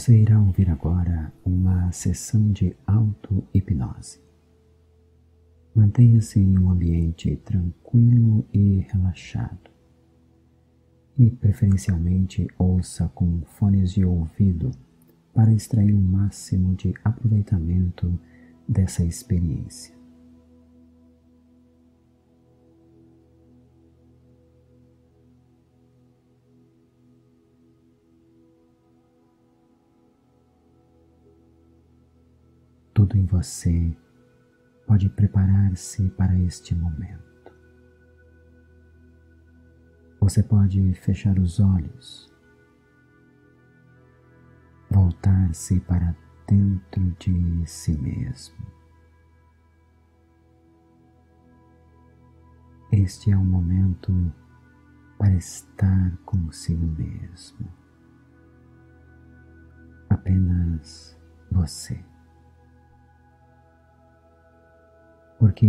Você irá ouvir agora uma sessão de auto-hipnose. Mantenha-se em um ambiente tranquilo e relaxado. E preferencialmente ouça com fones de ouvido para extrair o máximo de aproveitamento dessa experiência. Tudo em você pode preparar-se para este momento. Você pode fechar os olhos, voltar-se para dentro de si mesmo. Este é o momento para estar consigo mesmo. Apenas você. Porque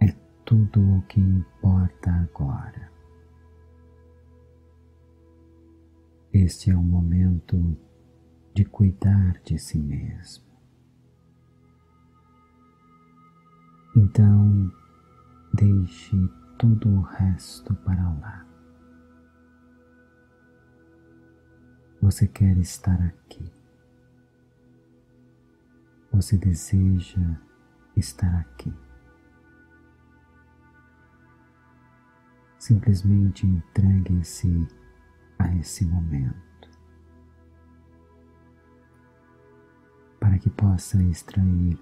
é tudo o que importa agora. Este é o momento de cuidar de si mesmo. Então, deixe todo o resto para lá. Você quer estar aqui. Você deseja estar aqui. Simplesmente entregue-se a esse momento para que possa extrair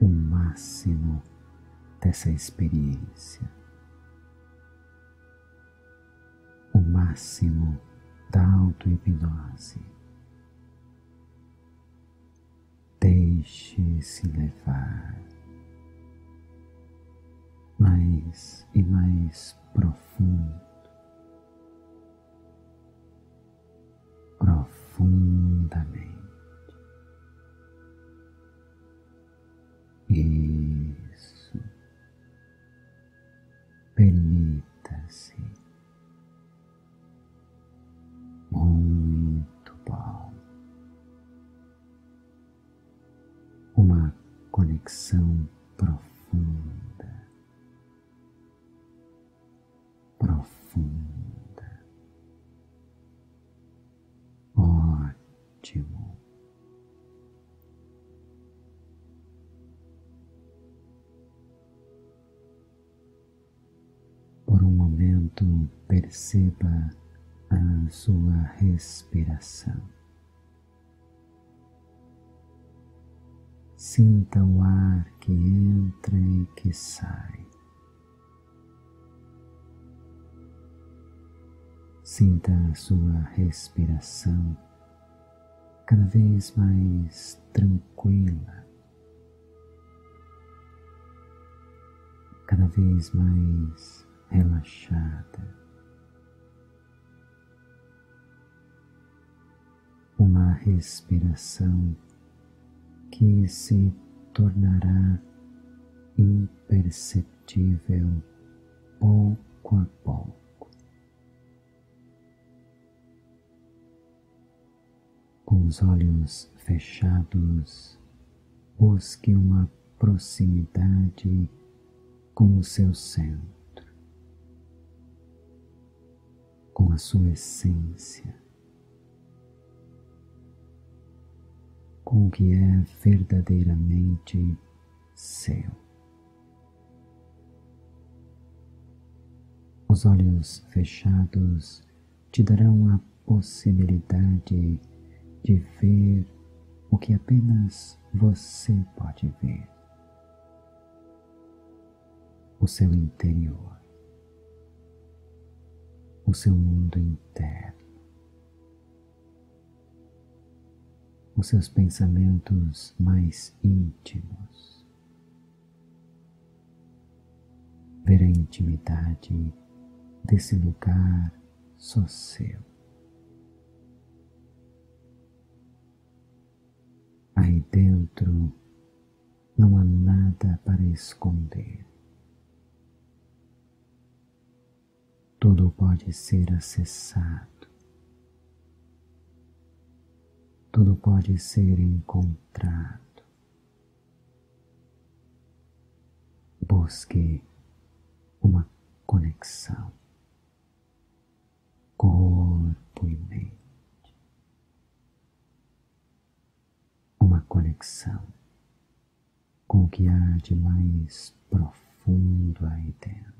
o máximo dessa experiência, o máximo da auto-hipnose. Deixe-se levar mais e mais profundo, profundamente. Isso. Permita-se. Muito bom. Uma conexão profunda perceba a sua respiração. Sinta o ar que entra e que sai. Sinta a sua respiração cada vez mais tranquila, cada vez mais relaxada. Uma respiração que se tornará imperceptível pouco a pouco. com os olhos fechados, busque uma proximidade com o seu centro, com a sua essência, com o que é verdadeiramente seu. Os olhos fechados te darão a possibilidade de ver o que apenas você pode ver. O seu interior, o seu mundo interno, os seus pensamentos mais íntimos. Ver a intimidade desse lugar só seu. Aí dentro não há nada para esconder. Tudo pode ser acessado. Tudo pode ser encontrado. Busque uma conexão, corpo e mente, uma conexão com o que há de mais profundo aí dentro.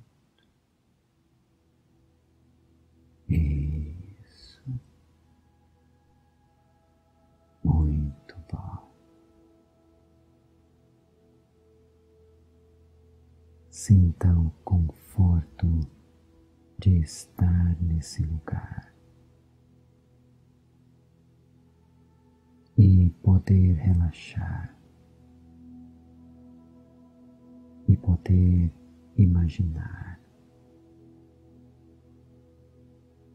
Isso. Muito bom. Sinta o conforto de estar nesse lugar e poder relaxar e poder imaginar,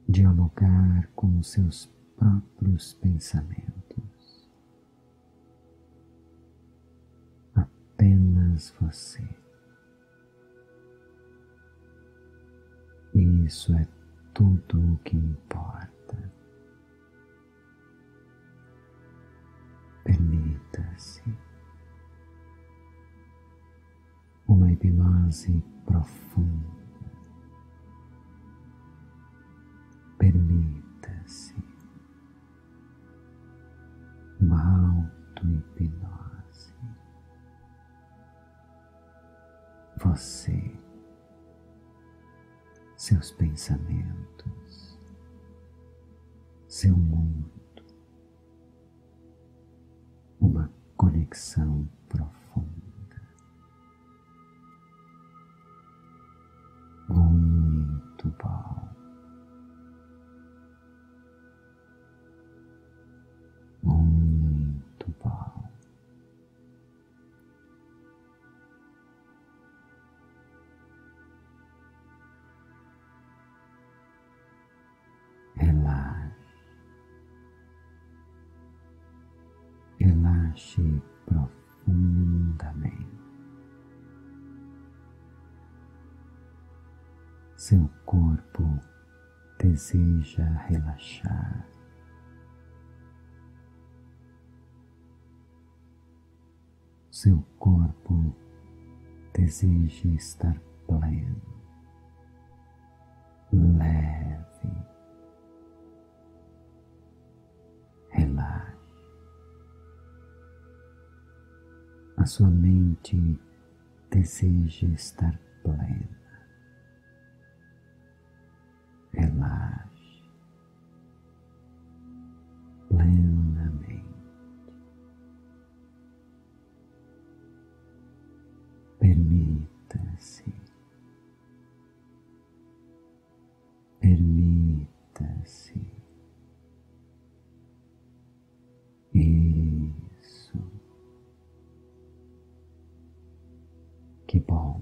dialogar com os seus próprios pensamentos. Apenas você. Isso é tudo o que importa. Permita-se uma hipnose profunda. Permita-se uma auto-hipnose. Você seus pensamentos, seu mundo, uma conexão profunda. Muito bom. Deseja relaxar. Seu corpo deseja estar pleno, leve, relaxe. a sua mente deseja estar plena. Relaxe plenamente. Permita-se. Permita-se. Que bom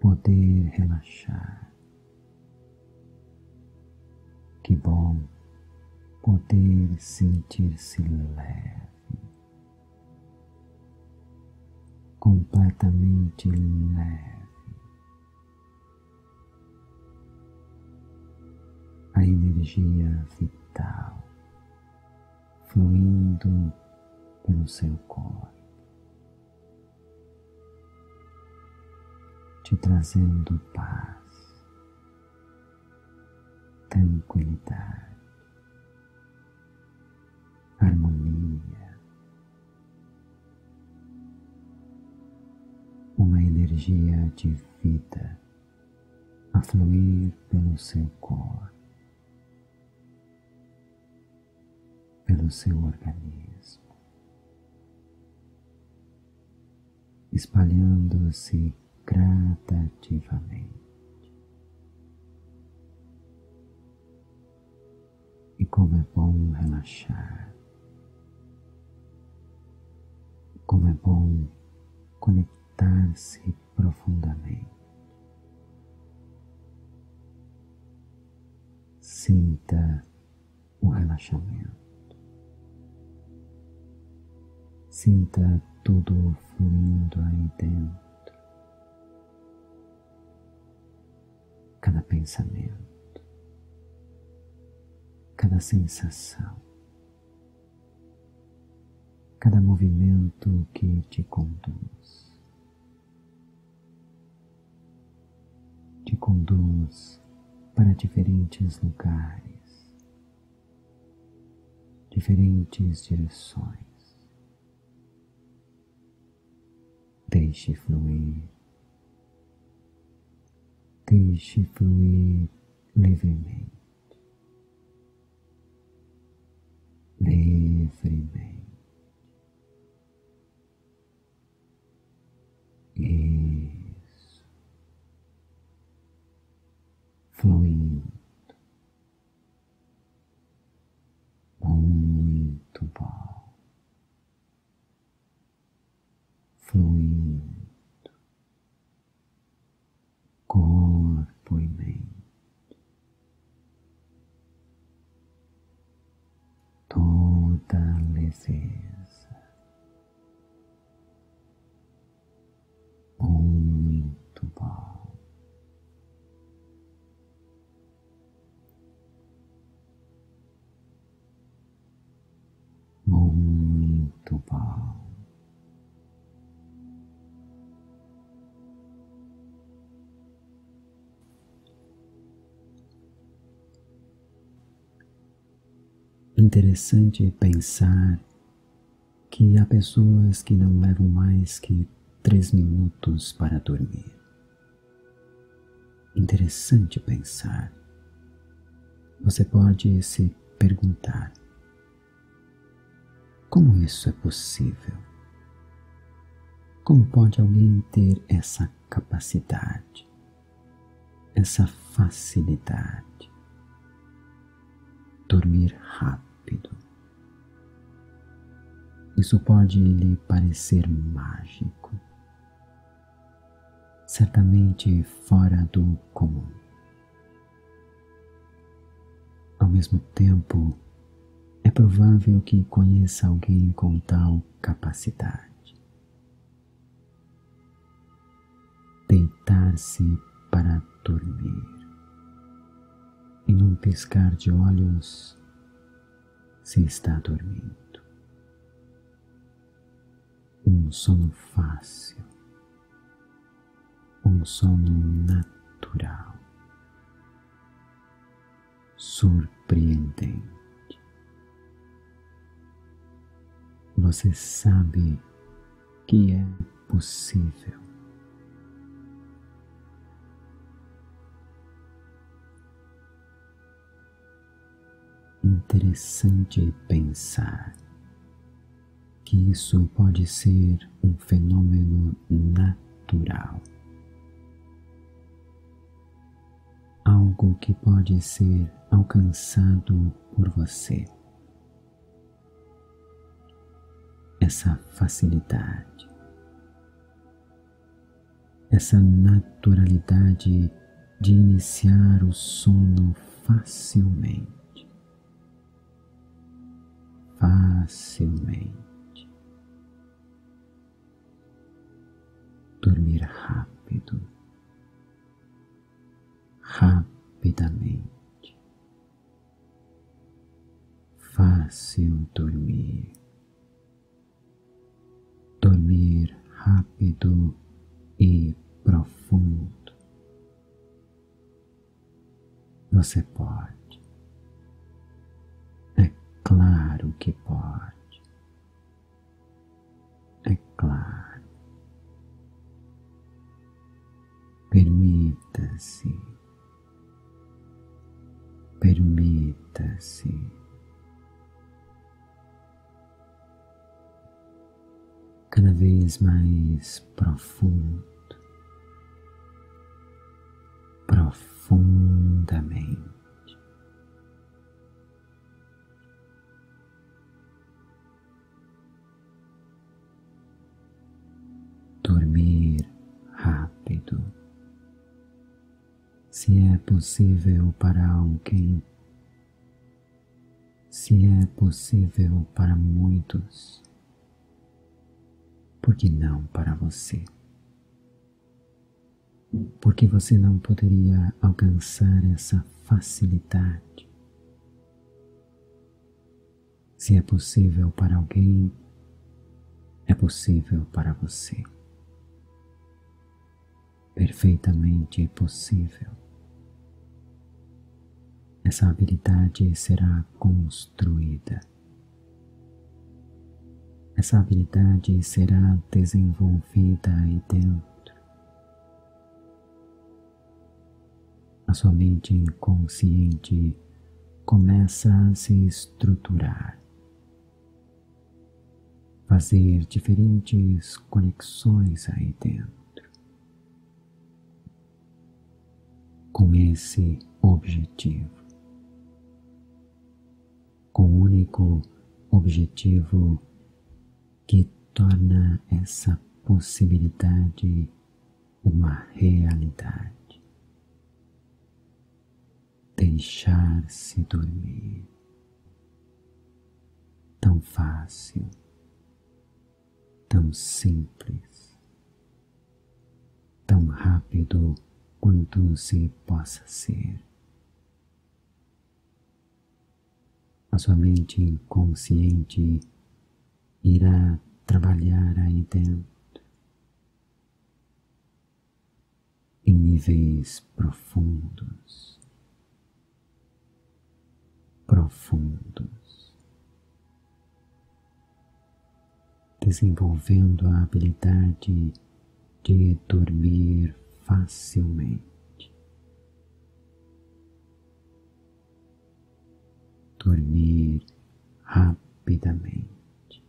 poder relaxar. Que bom poder sentir-se leve, completamente leve. A energia vital fluindo pelo seu corpo. te trazendo paz, tranquilidade, harmonia, uma energia de vida a fluir pelo seu corpo, pelo seu organismo, espalhando-se gradativamente. Como é bom relaxar, como é bom conectar-se profundamente. Sinta o relaxamento. Sinta tudo fluindo aí dentro. cada pensamento, cada sensação, cada movimento que te conduz. Te conduz para diferentes lugares, diferentes direções. Deixe fluir. Deixe fluir livremente. Livremente. Isso. Fluindo. Muito Interessante pensar que há pessoas que não levam mais que três minutos para dormir. Interessante pensar. Você pode se perguntar: como isso é possível? Como pode alguém ter essa capacidade, essa facilidade? Dormir rápido. Isso pode lhe parecer mágico certamente fora do comum. Ao mesmo tempo, é provável que conheça alguém com tal capacidade. Deitar-se para dormir e num piscar de olhos se está dormindo. Um sono fácil um sono natural, surpreendente. Você sabe que é possível. Interessante pensar que isso pode ser um fenômeno natural. algo que pode ser alcançado por você. Essa facilidade, essa naturalidade de iniciar o sono facilmente. Facilmente. Dormir rápido rapidamente. Fácil dormir. Dormir rápido e profundo. Você pode. Claro que pode. É claro. Permita-se Permita-se. Cada vez mais profundo, profundamente. Se é possível para alguém, se é possível para muitos, por que não para você? Porque você não poderia alcançar essa facilidade? Se é possível para alguém, é possível para você. Perfeitamente possível. Essa habilidade será construída. Essa habilidade será desenvolvida aí dentro. A sua mente inconsciente começa a se estruturar, fazer diferentes conexões aí dentro, com esse objetivo, com o único objetivo que torna essa possibilidade uma realidade deixar-se dormir. Tão fácil, tão simples, tão rápido quanto se possa ser. A sua mente inconsciente irá trabalhar aí dentro. Em níveis profundos. Profundos, desenvolvendo a habilidade de dormir facilmente. Dormir rapidamente.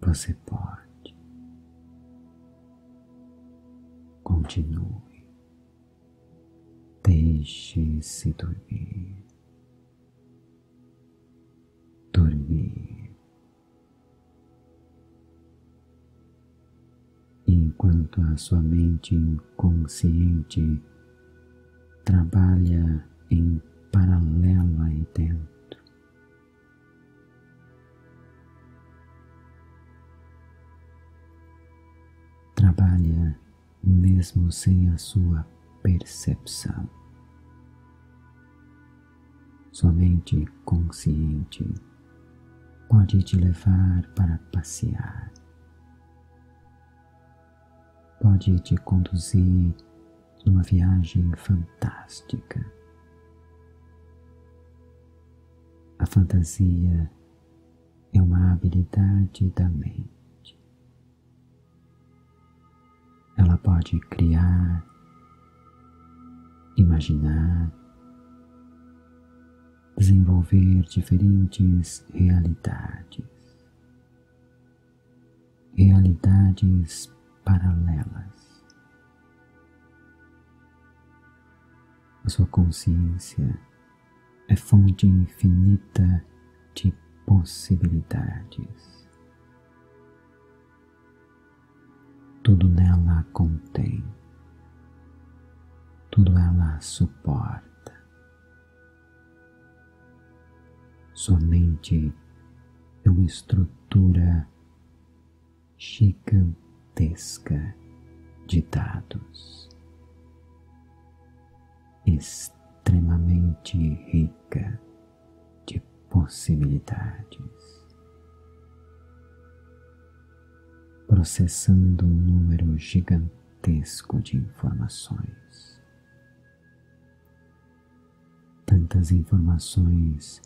Você pode. Continue. Deixe-se dormir. Dormir. Enquanto a sua mente inconsciente trabalha em paralelo aí dentro. Trabalha mesmo sem a sua percepção. Sua mente consciente pode te levar para passear, pode te conduzir numa viagem fantástica. Fantasia é uma habilidade da mente. Ela pode criar, imaginar, desenvolver diferentes realidades, realidades paralelas. A sua consciência é fonte infinita de possibilidades. Tudo nela contém, tudo ela suporta. Sua mente é uma estrutura gigantesca de dados, extremamente rica de possibilidades, processando um número gigantesco de informações. Tantas informações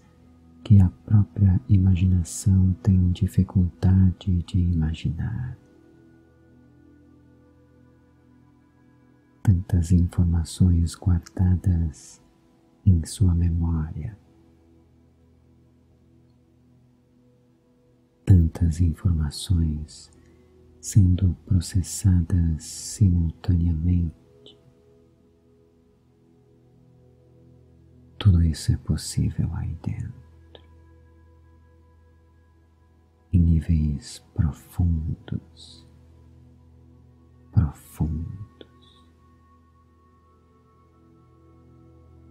que a própria imaginação tem dificuldade de imaginar. Tantas informações guardadas em sua memória. Tantas informações sendo processadas simultaneamente. Tudo isso é possível aí dentro. em níveis profundos, profundos.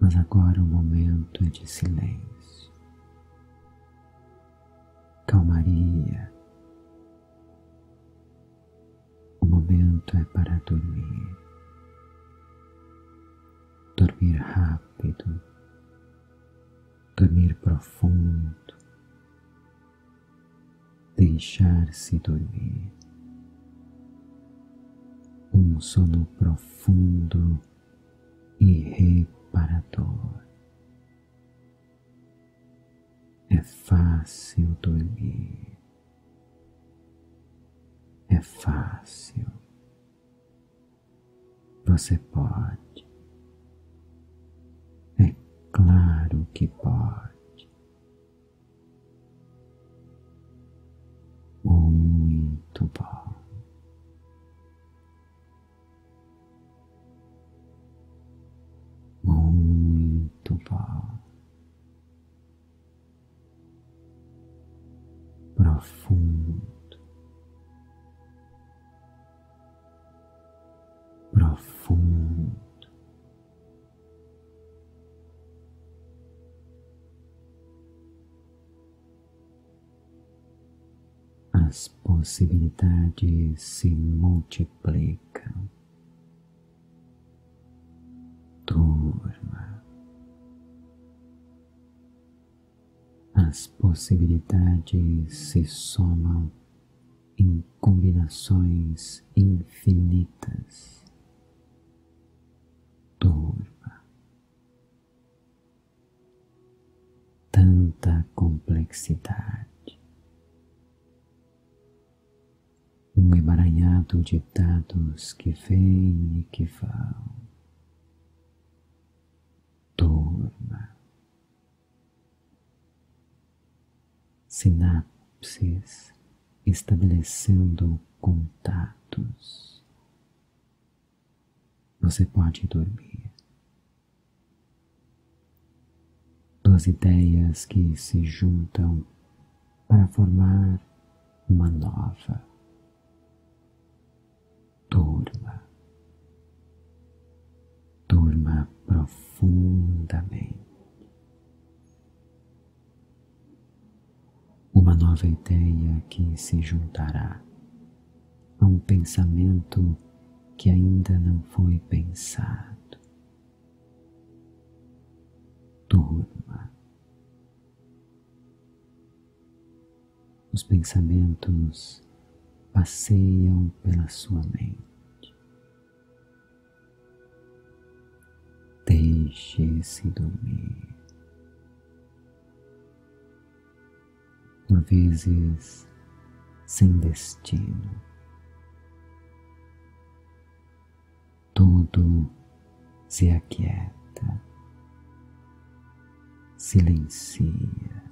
Mas agora o momento é de silêncio, calmaria. O momento é para dormir, dormir rápido, dormir profundo deixar-se dormir. Um sono profundo e reparador. É fácil dormir. É fácil. Você pode. É claro que pode. Muito bom. Bom. Profundo. profundo. As possibilidades se multiplicam. Possibilidades se somam em combinações infinitas turva. Tanta complexidade. Um emaranhado de dados que vêm e que vão. Turma. Sinapses estabelecendo contatos você pode dormir. Duas ideias que se juntam para formar uma nova. Durma. Durma profundamente. Uma nova ideia que se juntará a um pensamento que ainda não foi pensado. Durma. Os pensamentos passeiam pela sua mente. Deixe-se dormir. Vezes, sem destino. Tudo se aquieta, silencia,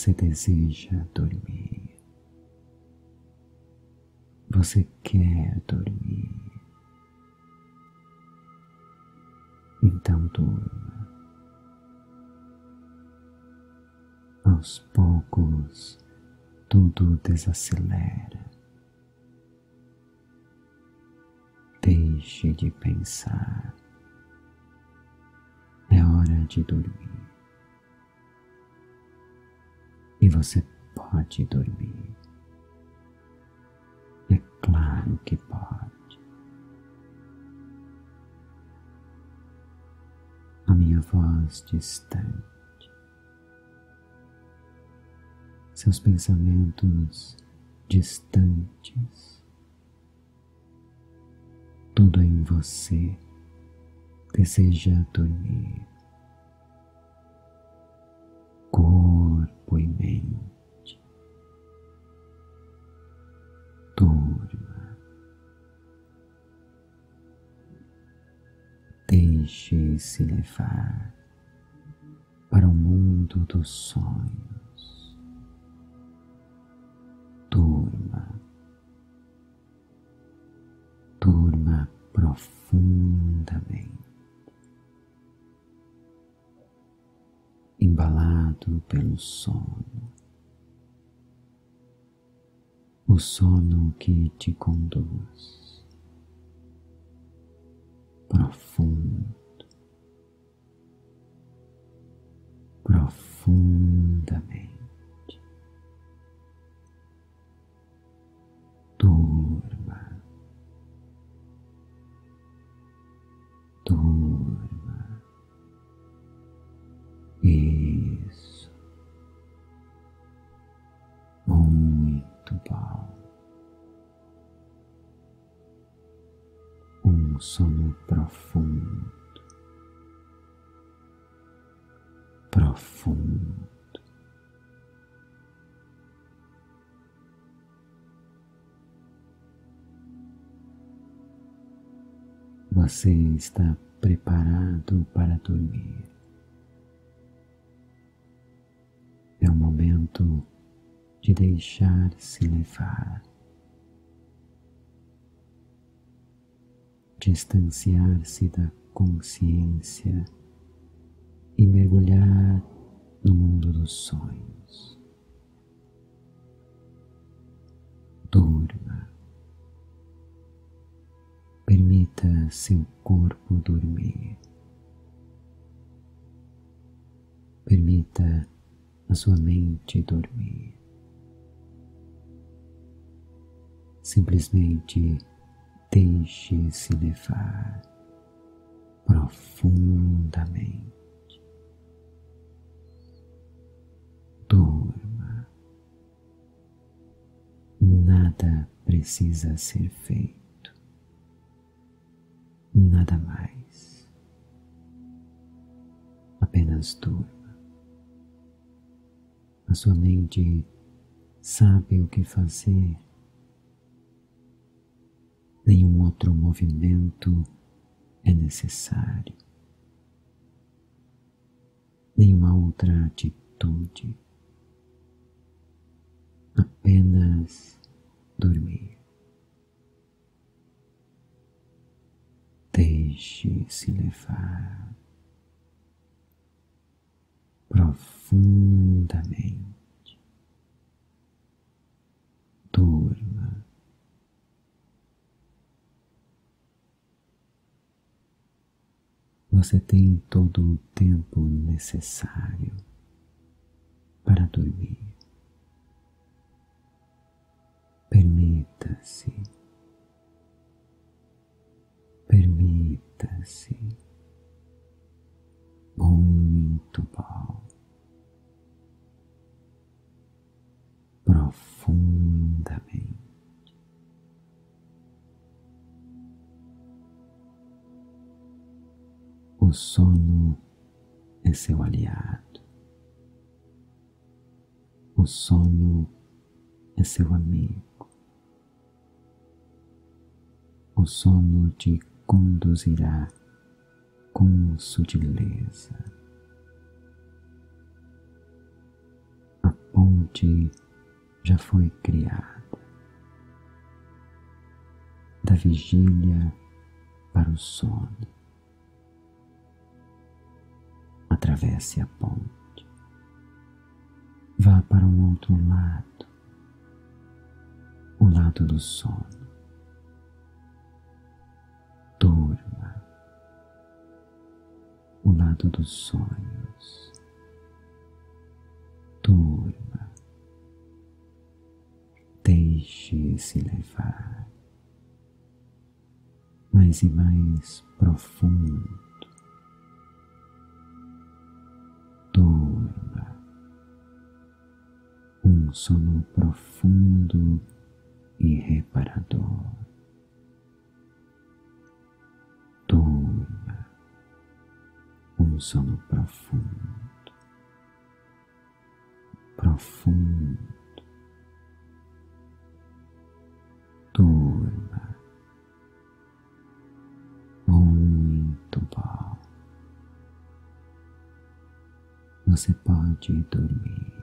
Você deseja dormir. Você quer dormir. Então durma. Aos poucos, tudo desacelera. Deixe de pensar. É hora de dormir. Você pode dormir. É claro que pode. a minha voz distante, seus pensamentos distantes, tudo em você deseja dormir, corpo e mente, durma. Deixe-se levar para o mundo dos sonhos. Durma, durma profundamente, embalado pelo sono, o sono que te conduz profundo, profundamente, Você está preparado para dormir. É o momento de deixar-se levar, distanciar-se da consciência e mergulhar no mundo dos sonhos. Durma. Permita seu corpo dormir. Permita a sua mente dormir. Simplesmente deixe-se levar profundamente. Durma. Nada precisa ser feito nada mais. Apenas durma. A sua mente sabe o que fazer. Nenhum outro movimento é necessário. Nenhuma outra atitude. Apenas dormir. Deixe-se levar profundamente. Durma. Você tem todo o tempo necessário para dormir. Permita-se Permita-se. Muito bom. Profundamente. O sono é seu aliado. O sono é seu amigo. O sono te conduzirá com sutileza. A ponte já foi criada. Da vigília para o sono. Atravesse a ponte. Vá para um outro lado, o lado do sono. O lado dos sonhos. Durma. Deixe-se levar mais e mais profundo. Durma. Um sono profundo e reparador. Sono profundo, profundo. Durma muito bom. Você pode dormir.